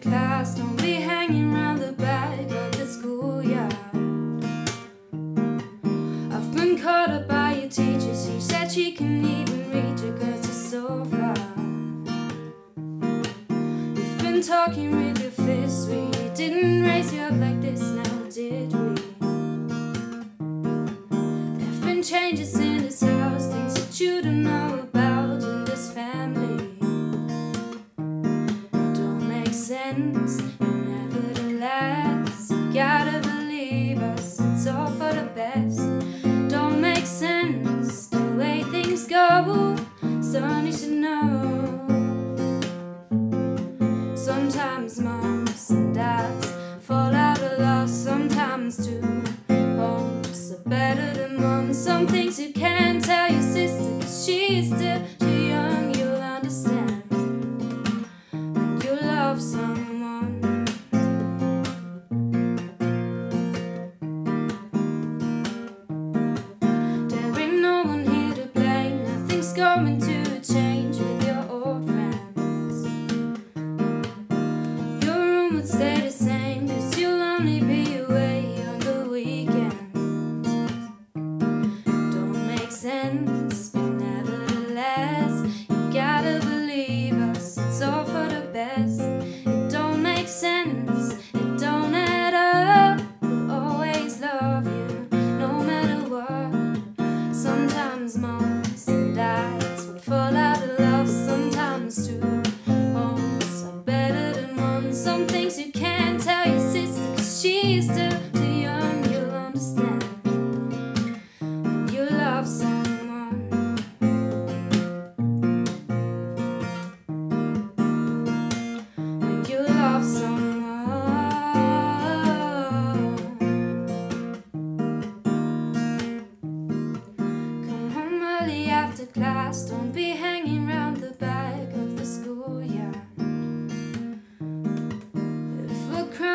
class. Don't be hanging around the back of the schoolyard. I've been caught up by your teacher. She said she can even reach your cause so far. You've been talking with your fists. We didn't raise you up like this now, did we? There have been changes in this house, things that you don't know about. Sense, nevertheless, you gotta believe us, it's all for the best. Don't make sense the way things go, son, you should know. Sometimes moms and dads fall out of love, sometimes two homes are better than one. Some things you can't tell your sister, nothing's going to change with your old friends. Your room would stay the same, cause you'll only be away on the weekends. Don't make sense, but nevertheless, you gotta believe us, it's all for the best. It don't make sense, it don't add up. We'll always love you, no matter what. Sometimes moms Some things you can't tell your sister, cause she's still too young, you'll understand when you love someone. When you love someone. Come home early after class, don't be hanging round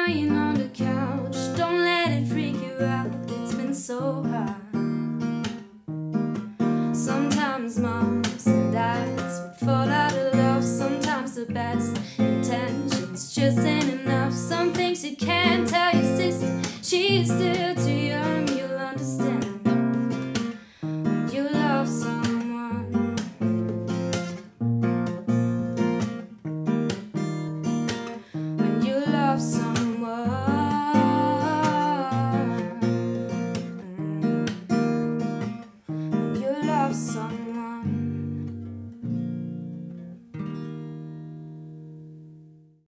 we're on the couch, don't let it freak you out, it's been so hard. Sometimes moms and dads would fall out of love, sometimes the best intentions just someone